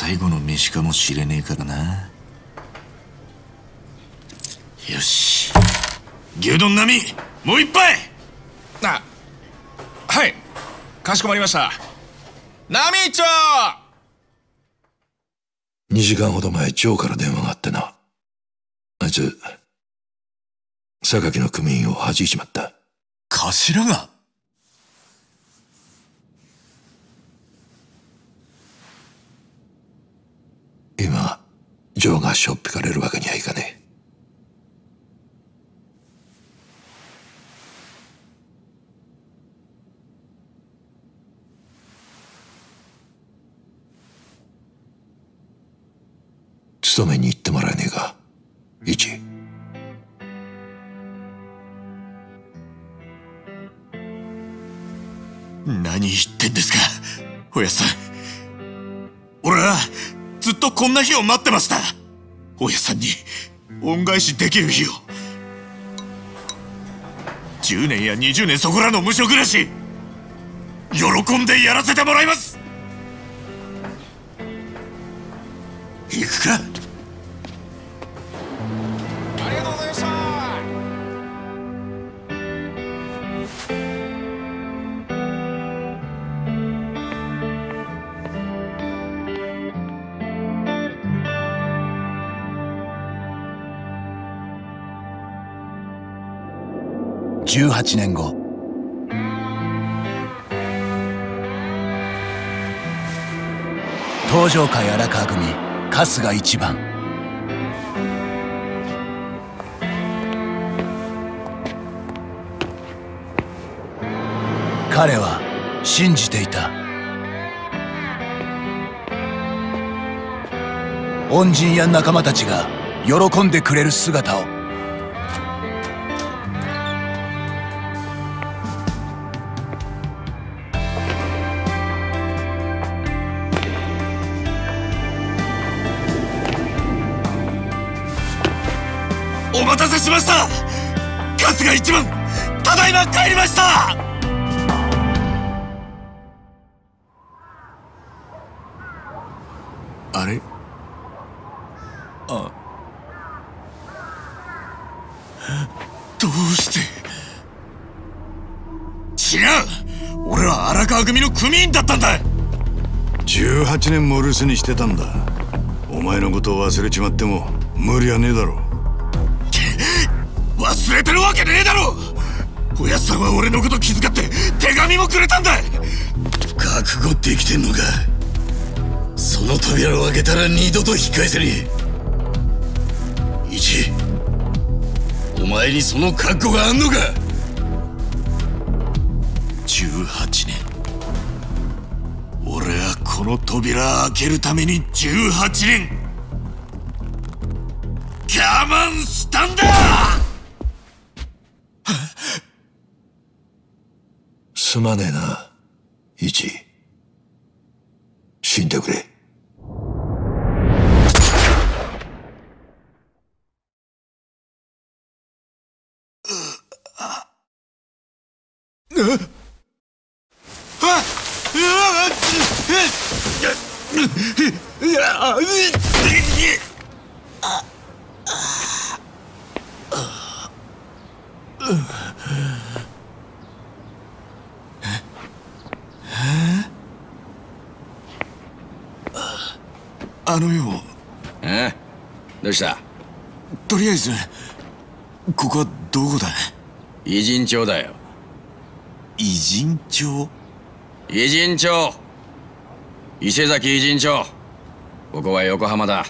最後の飯かもしれねえからな。よし。牛丼並みもう一杯。あはい。かしこまりました。波一丁2時間ほど前ジョーから電話があってな。あいつ榊の組員を弾いちまった。頭が今ジョーがしょっぴかれるわけにはいかねえ。勤めに行ってもらえねえか。一。何言ってんですかおやさん。こんな日を待ってました。大家さんに恩返しできる日を。10年や20年そこらの無職らし喜んでやらせてもらいます。18年後。東上会荒川組春日一番。彼は信じていた。恩人や仲間たちが喜んでくれる姿を。待たせしました。春日一番ただいま帰りました。あれ？あ。どうして？違う。俺は荒川組の組員だったんだ。18年も留守にしてたんだ。お前のことを忘れちまっても無理はねえだろう。忘れてるわけねえだろ！おやつさんは俺のこと気遣って手紙もくれたんだ覚悟できてんのか？その扉を開けたら二度と引き返せねえ。一お前にその覚悟があんのか？18年。俺はこの扉開けるために18年。我慢したんだすまねえな。一。死んでくれ。Ugh. あのよえどうした？とりあえずここはどこだ？偉人町だよ。偉人町？偉人町。伊勢崎偉人町。ここは横浜だ。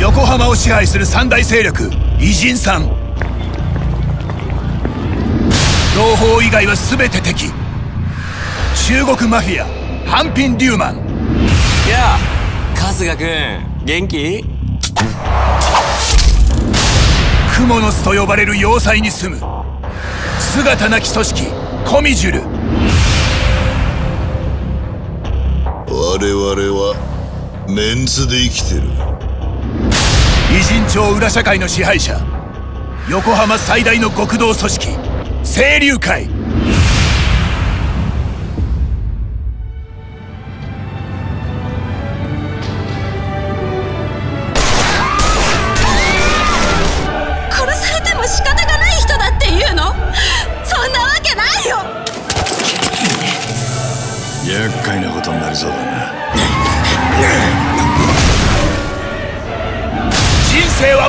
横浜を支配する三大勢力偉人さん。同胞以外は全て敵。中国マフィアハンピン・リューマン。やあ春日くん元気？クモの巣と呼ばれる要塞に住む。姿なき組織コミジュル。我々はメンツで生きてる。偉人町裏社会の支配者。横浜最大の極道組織清流会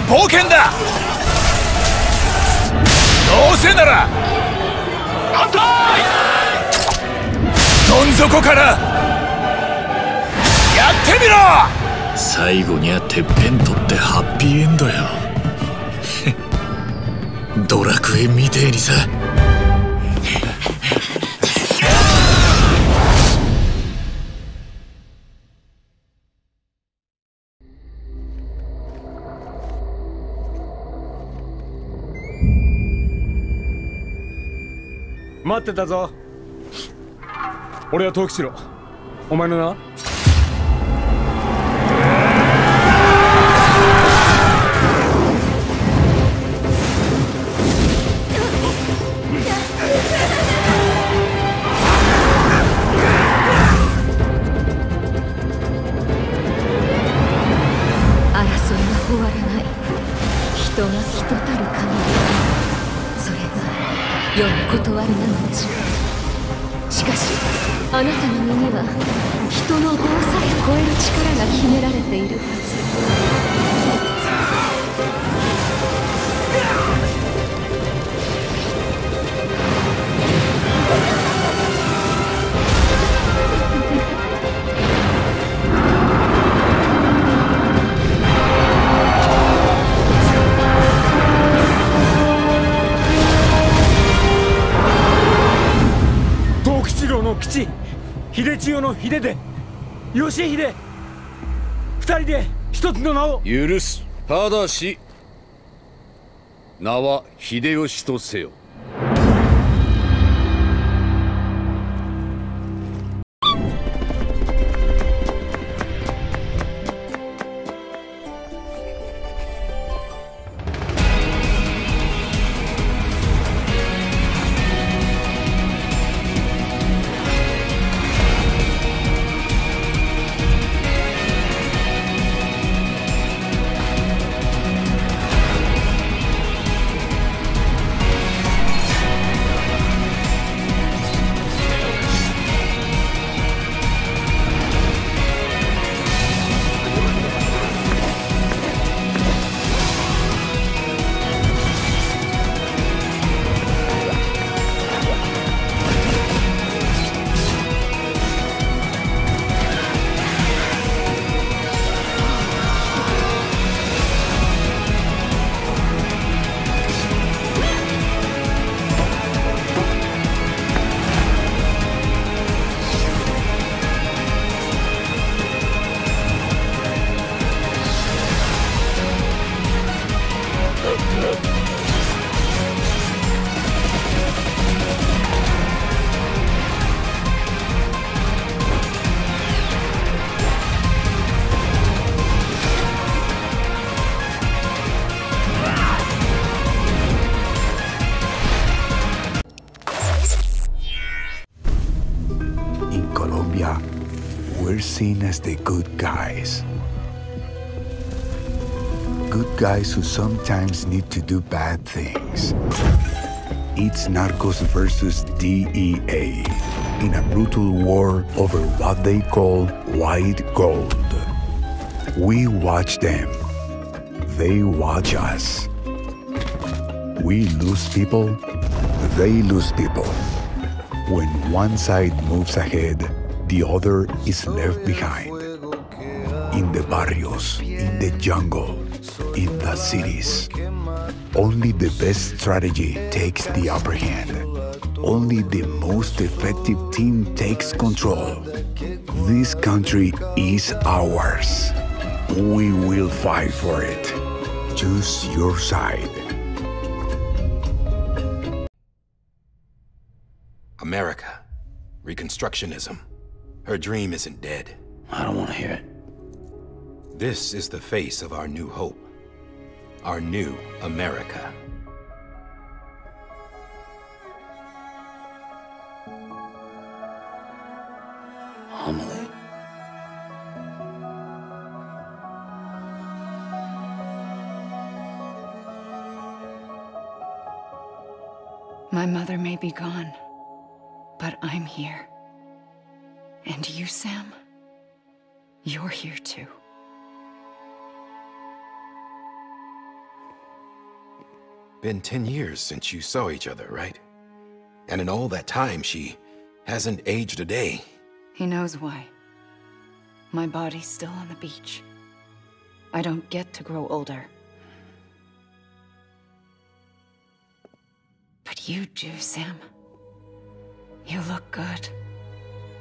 冒険だ。どうせならどん底からやってみろ。最後にはてっぺん取ってハッピーエンドよ。ドラクエみてえにさ。待ってたぞ。俺は藤吉郎お前の名は？争いが終わらない。人が人たる限り世に断りなのでしょうしかしあなたの身には人の業さえ超える力が秘められているはず。の吉秀千代の秀で義秀二人で一つの名を。許す。ただし名は秀吉とせよ。The good guys. Good guys who sometimes need to do bad things. It's Narcos versus DEA in a brutal war over what they call white gold. We watch them, they watch us. We lose people, they lose people. When one side moves ahead, the other is left behind. In the barrios, in the jungle, in the cities. Only the best strategy takes the upper hand. Only the most effective team takes control. This country is ours. We will fight for it. Choose your side. America. Reconstructionism. Her dream isn't dead. I don't want to hear it. This is the face of our new hope. Our new America. Amelie. My mother may be gone, but I'm here. And you, Sam? You're here too. Been ten years since you saw each other, right? And in all that time, she hasn't aged a day. He knows why. My body's still on the beach. I don't get to grow older. But you do, Sam. You look good.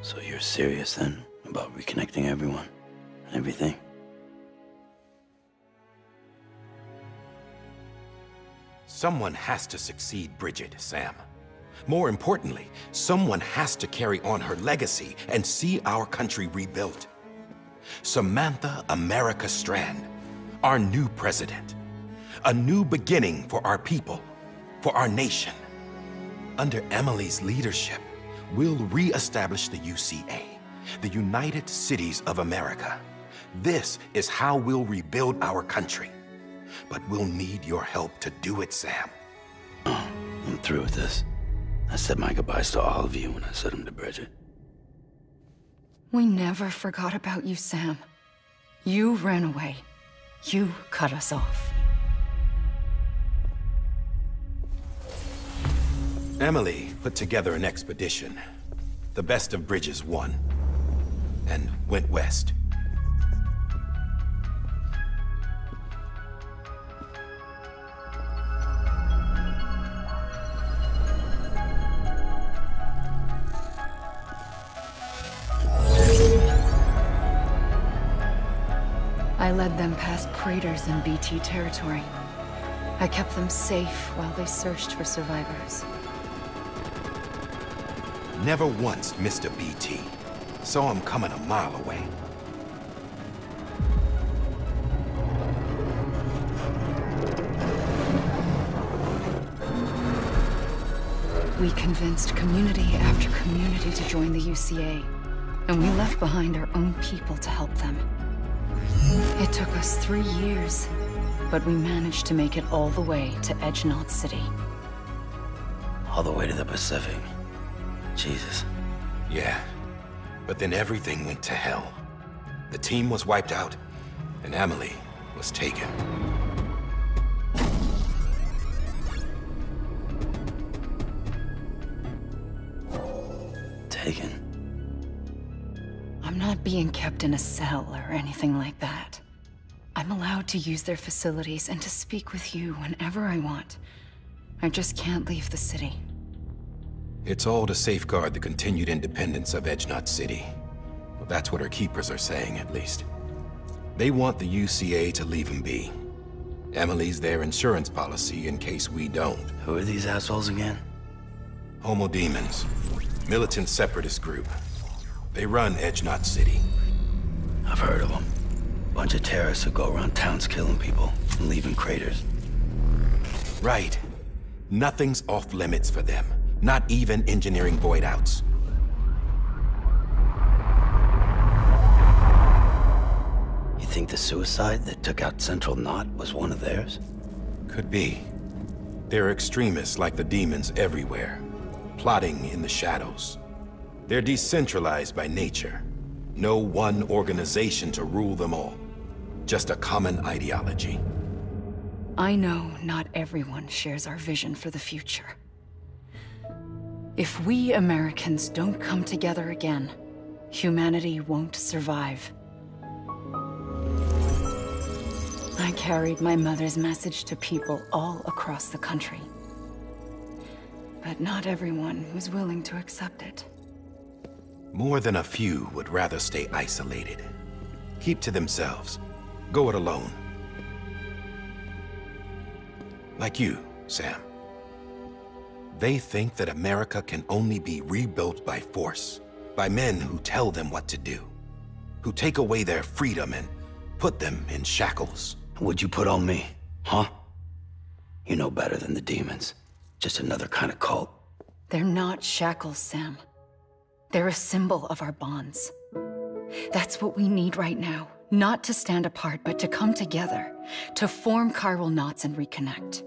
So you're serious then about reconnecting everyone and everything? Someone has to succeed Bridget, Sam. More importantly, someone has to carry on her legacy and see our country rebuilt. Samantha America Strand, our new president. A new beginning for our people, for our nation. Under Amelie's leadership, we'll re-establish the UCA, the United Cities of America. This is how we'll rebuild our country. But we'll need your help to do it, Sam. I'm through with this. I said my goodbyes to all of you when I said them to Bridget. We never forgot about you, Sam. You ran away. You cut us off. Amelie put together an expedition. The best of Bridges won. And went west. I led them past craters in BT territory. I kept them safe while they searched for survivors. Never once Mr. BT. Saw him coming a mile away. We convinced community after community to join the UCA, and we left behind our own people to help them. It took us three years, but we managed to make it all the way to Edge Knot City. All the way to the Pacific. Jesus. Yeah. But then everything went to hell. The team was wiped out, and Amelie was taken. Taken? I'm not being kept in a cell or anything like that. I'm allowed to use their facilities and to speak with you whenever I want. I just can't leave the city. It's all to safeguard the continued independence of Edge Knot City. Well, that's what our keepers are saying, at least. They want the UCA to leave him be. Amelie's their insurance policy in case we don't. Who are these assholes again? Homo Demens. Militant separatist group. They run Edge Knot City. I've heard of them. Bunch of terrorists who go around towns killing people and leaving craters. Right. Nothing's off limits for them. Not even engineering void outs. You think the suicide that took out Central Knot was one of theirs? Could be. There are extremists like the Demens everywhere, plotting in the shadows. They're decentralized by nature. No one organization to rule them all. Just a common ideology. I know not everyone shares our vision for the future. If we Americans don't come together again, humanity won't survive. I carried my mother's message to people all across the country. But not everyone was willing to accept it. More than a few would rather stay isolated. Keep to themselves. Go it alone. Like you, Sam. They think that America can only be rebuilt by force, by men who tell them what to do, who take away their freedom and put them in shackles. What'd you put on me, huh? You know better than the Demens. Just another kind of cult. They're not shackles, Sam. They're a symbol of our bonds. That's what we need right now. Not to stand apart, but to come together. To form chiral knots and reconnect.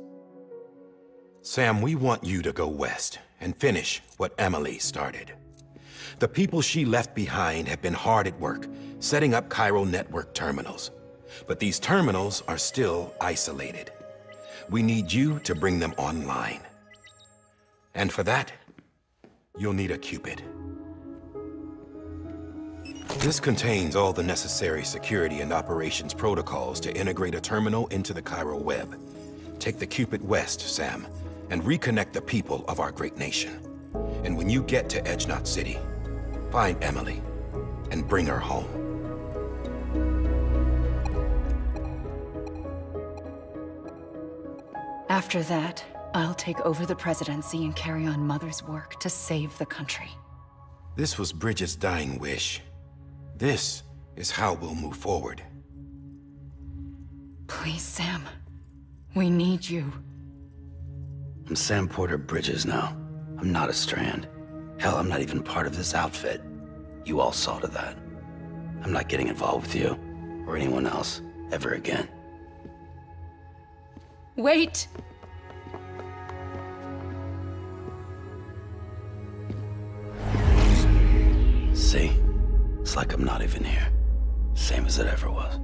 Sam, we want you to go west and finish what Amelie started. The people she left behind have been hard at work, setting up chiral network terminals. But these terminals are still isolated. We need you to bring them online. And for that, you'll need a Q-pid. This contains all the necessary security and operations protocols to integrate a terminal into the chiral web. Take the Q-pid west, Sam, and reconnect the people of our great nation. And when you get to Edge Knot City, find Amelie and bring her home. After that, I'll take over the presidency and carry on Mother's work to save the country. This was Bridget's dying wish. This is how we'll move forward. Please, Sam. We need you. I'm Sam Porter Bridges now. I'm not a Strand. Hell, I'm not even part of this outfit. You all saw to that. I'm not getting involved with you, or anyone else, ever again. Wait! See? It's like I'm not even here. Same as it ever was.